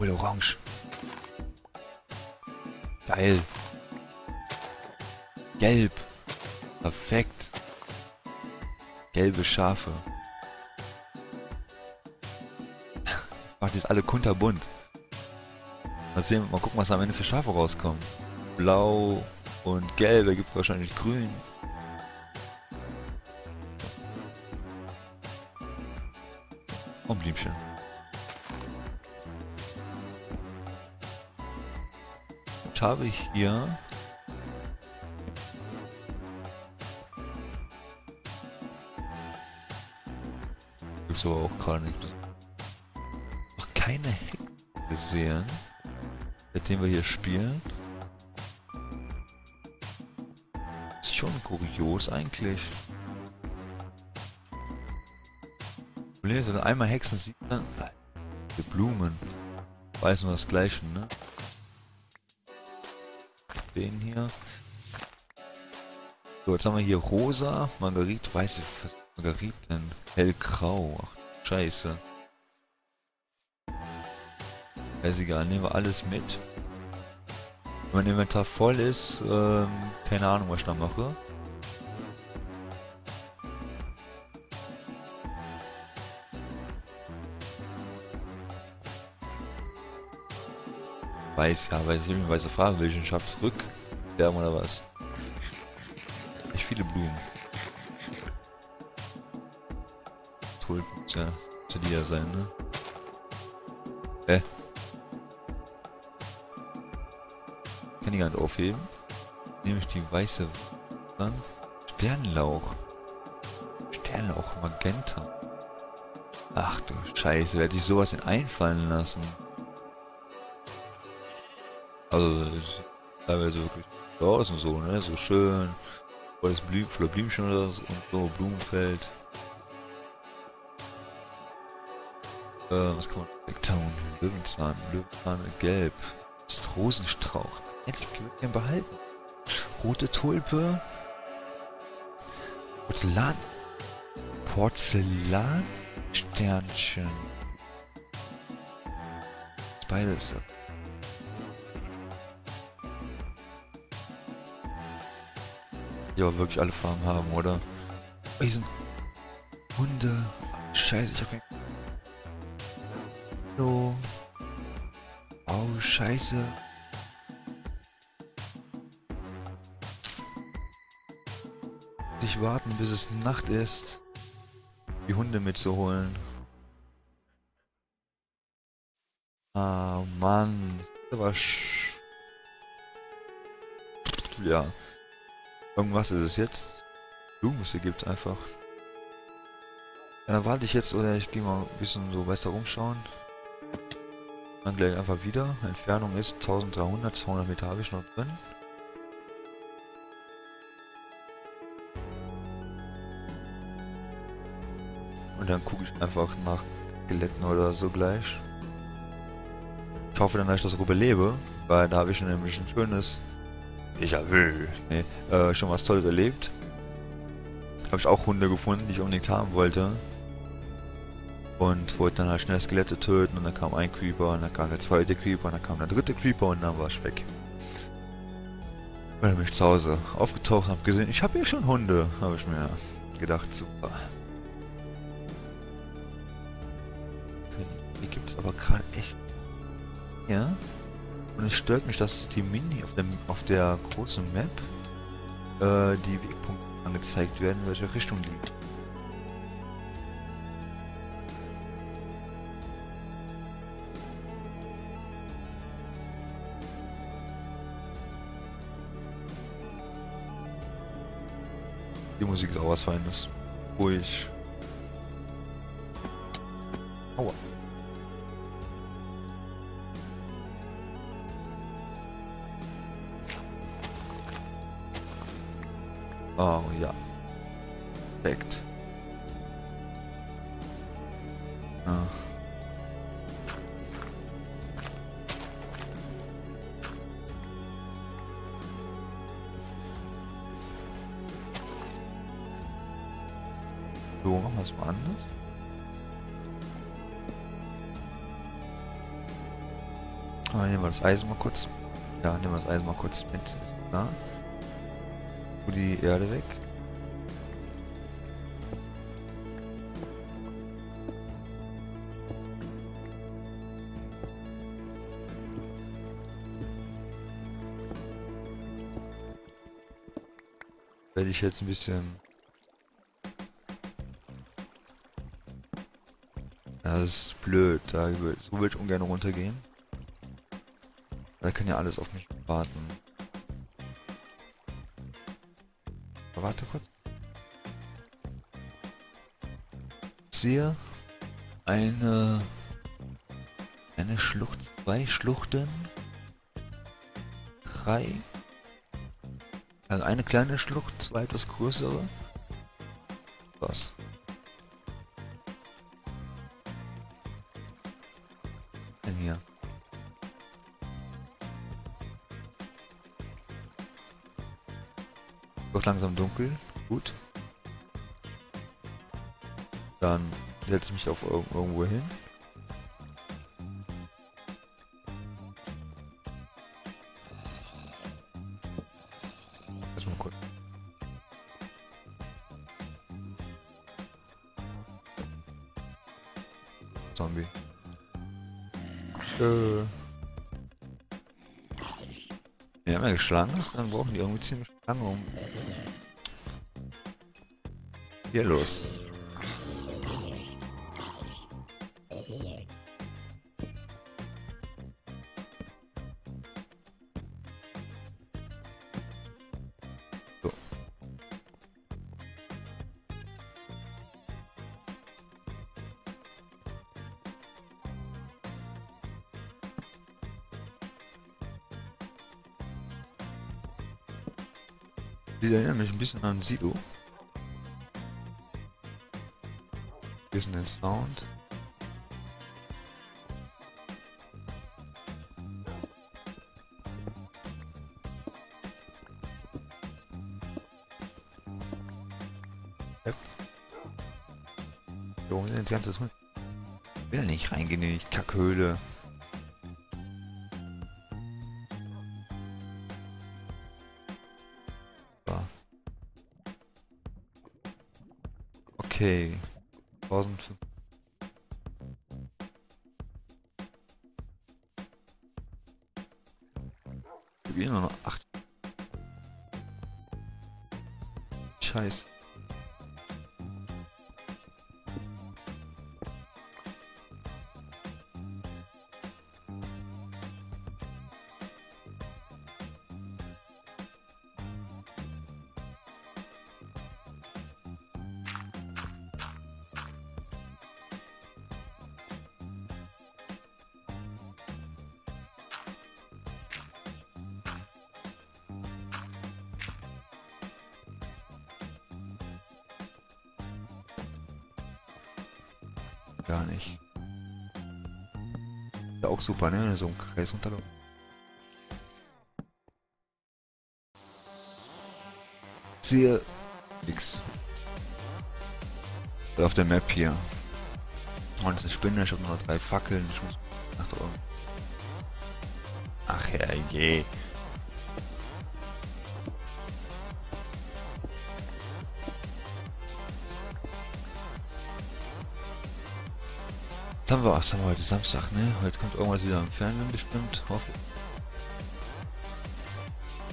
Oder orange. Geil. Gelb. Perfekt. Gelbe Schafe. Macht jetzt alle kunterbunt. Mal sehen, mal gucken, was am Ende für Schafe rauskommen. Blau und gelb ergibt wahrscheinlich grün. Und Blümchen. Jetzt habe ich hier Gibt's aber auch gerade nicht. Noch keine Hexe gesehen, seitdem wir hier spielen. Ist schon kurios eigentlich. Problem ist, wenn einmal Hexen sieht, dann... Die Blumen. Weiß nur das gleiche, ne? Den hier. So, jetzt haben wir hier rosa, Margarit, weiße Margariten, hellgrau. Ach, scheiße. Ist egal, nehmen wir alles mit. Wenn mein Inventar voll ist, ähm, keine Ahnung, was ich da mache. Weiß ja, weil ich irgendwie weiße Frage will, ich schaff zurück. Sterben oder was? Nicht viele Blumen. Tulpen, ja, zu die ja sein, ne? Hä? Kann die gar nicht aufheben. Nehme ich die weiße dann. Sternlauch. Sternlauch Magenta. Ach du Scheiße, werde ich sowas denn einfallen lassen? Also, teilweise wirklich draußen so, ne? So schön. Volles Blüm, voller Blümchen oder so, und so, Blumenfeld. Äh, was kann man? Blacktown, Löwenzahn, Löwenzahn gelb. Ist Rosenstrauch. Endlich würde ich behalten. Rote Tulpe. Porzellan. Porzellansternchen. Beides. Ja, wirklich alle Farben haben, oder? Riesen. Hunde. Scheiße, ich hab kein... So. Oh, scheiße. Ich warten, bis es Nacht ist, die Hunde mitzuholen. Ah, Mann. Das war sch... Ja. Irgendwas ist es jetzt. Blumenmusse gibt einfach. Ja, dann warte ich jetzt oder ich gehe mal ein bisschen so besser umschauen. Dann gleich einfach wieder. Entfernung ist 1300, 200 Meter habe ich noch drin. Und dann gucke ich einfach nach Skeletten oder so gleich. Ich hoffe dann, dass ich das überlebe, weil da habe ich nämlich ein schönes Déjà-vu. Nee, äh, schon was Tolles erlebt. Habe ich auch Hunde gefunden, die ich unbedingt haben wollte. Und wollte dann halt schnell Skelette töten und dann kam ein Creeper und dann kam der zweite Creeper und dann kam der dritte Creeper und dann war ich weg. Und dann bin ich zu Hause aufgetaucht und habe gesehen, ich habe hier schon Hunde, habe ich mir gedacht, super. Hier gibt es aber gerade echt... Ja? Und es stört mich, dass die Mini auf, dem, auf der großen Map äh, die Wegpunkte angezeigt werden, in welche Richtung liegt. Die Musik ist auch was Feines. Ruhig. Aua. Oh ja. Perfekt. Ah. So, machen wir es mal anders. Aber nehmen wir das Eisen mal kurz. Ja, nehmen wir das Eisen mal kurz mit. Ist klar. Die Erde weg. Werde ich jetzt ein bisschen das ist blöd. Da will ich ungern runtergehen. Da kann ja alles auf mich warten. Warte kurz. Ich sehe eine eine Schlucht, zwei Schluchten, drei, also eine kleine Schlucht, zwei etwas größere. Was? Wird langsam dunkel. Gut. Dann setze ich mich auf irgendwo hin. Erstmal kurz. Zombie. Äh. Wir haben ja geschlagen, dann brauchen die irgendwie ziemlich lange um. Hier los. Die erinnern mich ein bisschen an Sido. Bisschen den Sound. Sind die ganze. Will nicht reingehen in die Kackhöhle. Okay. 1500. Wir gehen nur noch 8. Scheiße. Gar nicht. Ja, auch super, ne? So ein Kreis runterlaufen. Sehe nix. Auf der Map hier. Und es ist eine Spinne, ich habe nur noch drei Fackeln. Ich muss nach da oben. Ach herrje. Dann war es, haben wir heute Samstag, ne? Heute kommt irgendwas wieder im Fernsehen bestimmt, hoffe ich.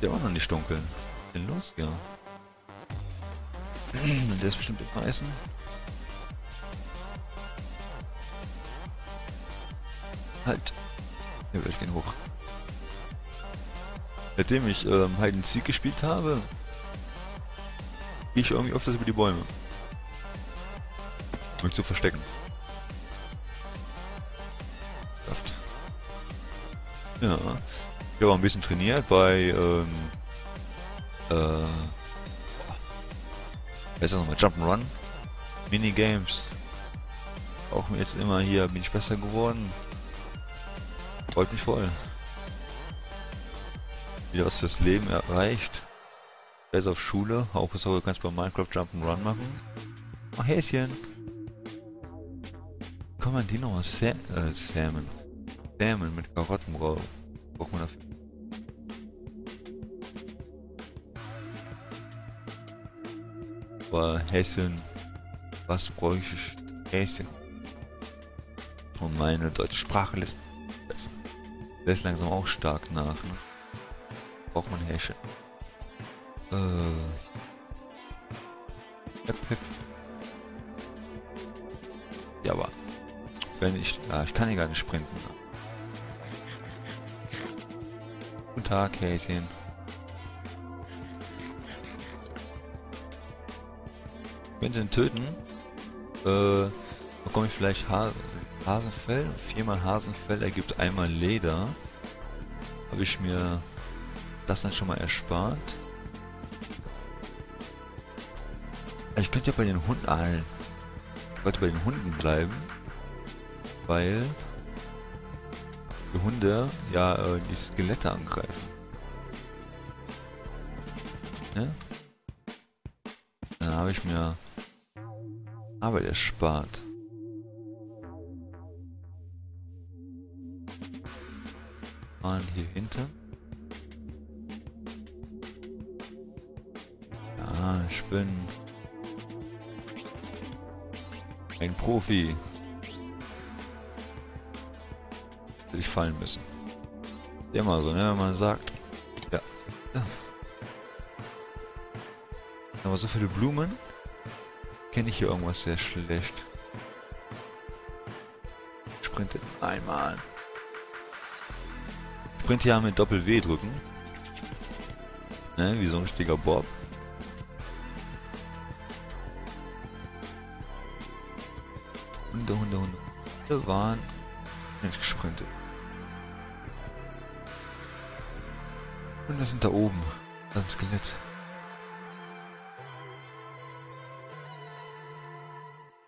Der war noch nicht dunkel. Was denn los, ja? Der ist bestimmt immer essen. Halt. Ja, ich gehen hoch. Seitdem ich ähm, Hide Seek gespielt habe, gehe ich irgendwie öfters über die Bäume. Um mich zu verstecken. Ja. Ich habe ein bisschen trainiert bei, ähm, äh, wer ist das nochmal? Jump'n'Run? Minigames. Auch jetzt immer hier bin ich besser geworden. Freut mich voll. Wieder was fürs Leben erreicht. Jetzt auf Schule. Auch was du kannst bei Minecraft Jump'n'Run machen. Oh, Häschen. Kann man die noch mal sa äh, samen? Zähmen mit Karotten braucht man dafür. Aber Häschen, was brauche ich Häschen? Und meine deutsche Sprache lässt, lässt langsam auch stark nach. Ne? Braucht man Häschen. Äh. Hip. Ja, aber wenn ich, ah, ich kann hier gar nicht sprinten. Guten Tag, Häschen. könnte ihn töten. Äh, bekomme ich vielleicht ha Hasenfell. Viermal Hasenfell ergibt einmal Leder. Habe ich mir das dann schon mal erspart. Ich könnte ja bei den Hunden... Ah, ich wollte bei den Hunden bleiben. Weil Hunde ja äh, die Skelette angreifen. Ne? Dann habe ich mir Arbeit erspart. Mal hier hinten. Ja, ich bin ein Profi. Will ich fallen müssen. Immer so, ne? Wenn man sagt, ja. ja. Aber so viele Blumen kenne ich hier irgendwas sehr schlecht. Sprintet einmal. Sprint hier mit Doppel-W drücken. Ne, wie so ein richtiger Bob. Hunde, Hunde. Hunde waren nicht gesprintet. Hunde sind da oben. Ein Skelett.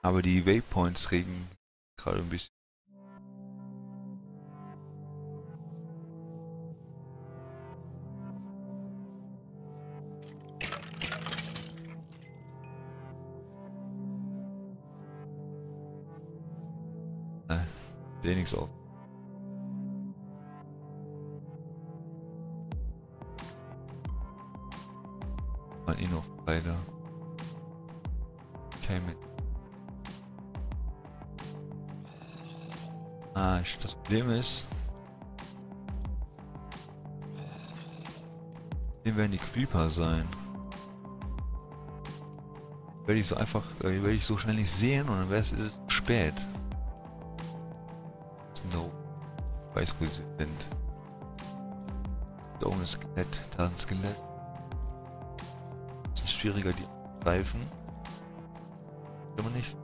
Aber die Waypoints regen gerade ein bisschen. Nein, der nichts auf. Beide. Okay, mit. Ah, das Problem ist... Den werden die Creeper sein. Werde ich so einfach, äh, werde ich so schnell nicht sehen und dann wäre es spät. No. Ich weiß, wo sie sind. Da oben ist Skelett, da ist ein Skelett. Schwieriger, die greifen. Immer nicht.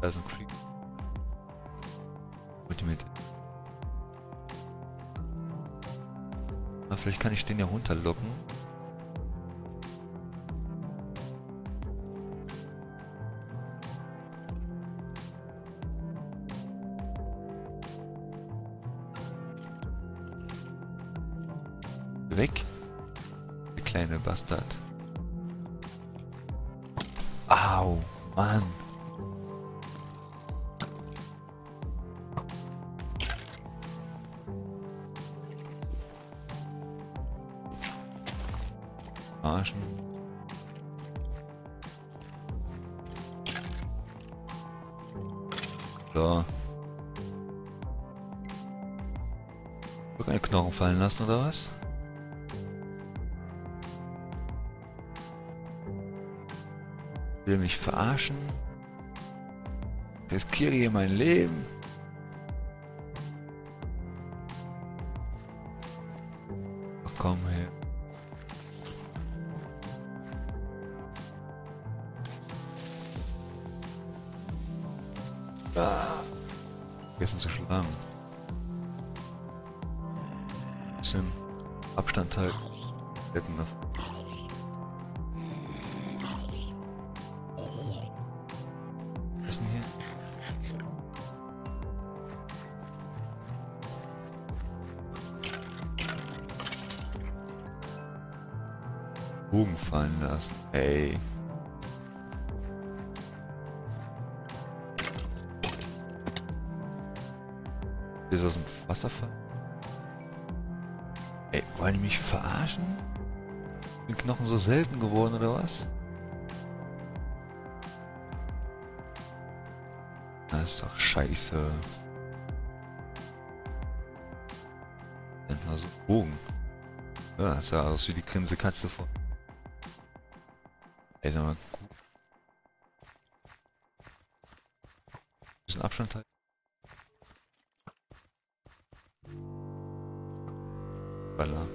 Da ist ein Creeper mit. Aber vielleicht kann ich den ja runterlocken. Weg. Kleine Bastard. Au, Mann. verarschen. So. Eine Knochen fallen lassen oder was? Will mich verarschen? Riskiere hier mein Leben? Bogen fallen lassen. Ey. Ist aus dem Wasserfall? Ey, wollen die mich verarschen? Sind Knochen so selten geworden oder was? Das ist doch scheiße. Also Bogen. Ja, das sah aus wie die Grinse Katze von. Ey, sag mal, gut. Bisschen Abstand halten. Baller.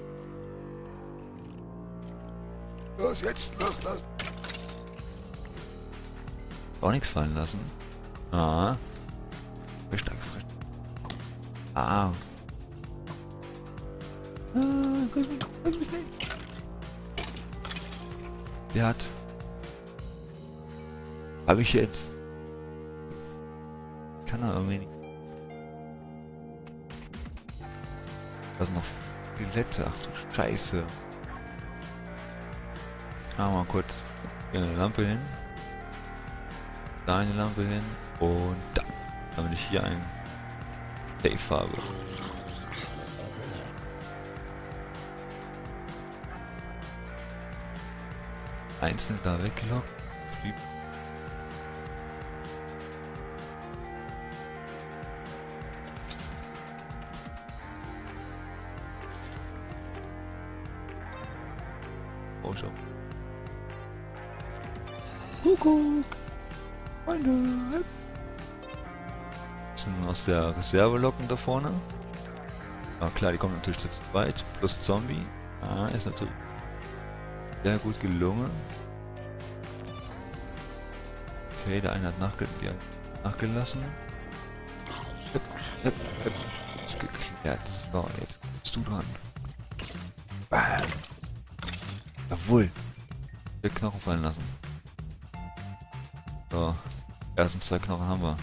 Los jetzt, los, los. Auch nichts fallen lassen. Ah. Frisch, frisch. Ah. Ah, kuss mich, kuss mich nicht. Der hat... Habe ich jetzt... Kann er irgendwie nicht. Sind noch Skelette. Ach du Scheiße. Machen wir mal kurz eine Lampe hin. Da eine Lampe hin. Und da. Damit ich hier ein Safe habe. Einzeln da weglockt. Der Reserve locken da vorne. Ah klar, die kommen natürlich zu zweit. Plus Zombie. Ah, ist natürlich sehr gut gelungen. Okay, der eine hat nachge nachgelassen. Ist geklärt. So, jetzt bist du dran. Bam. Jawohl. Wir Knochen fallen lassen. So. Ersten zwei Knochen haben wir.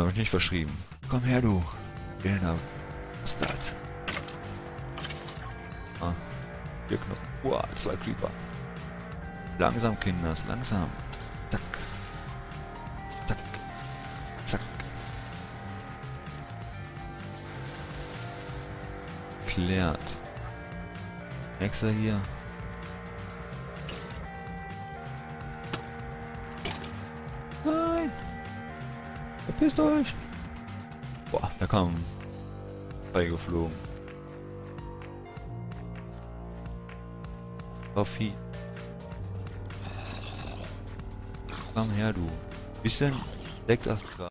So habe ich nicht verschrieben. Komm her, du. Genau. Bastard. Ah. Vier Knochen. Uah, zwei Creeper. Langsam, Kinders, langsam. Zack. Zack. Zack. Klärt. Hexer hier. Verpisst euch! Boah, da kam beigeflogen. Coffee. Komm her, du. Bisschen deckt das gerade.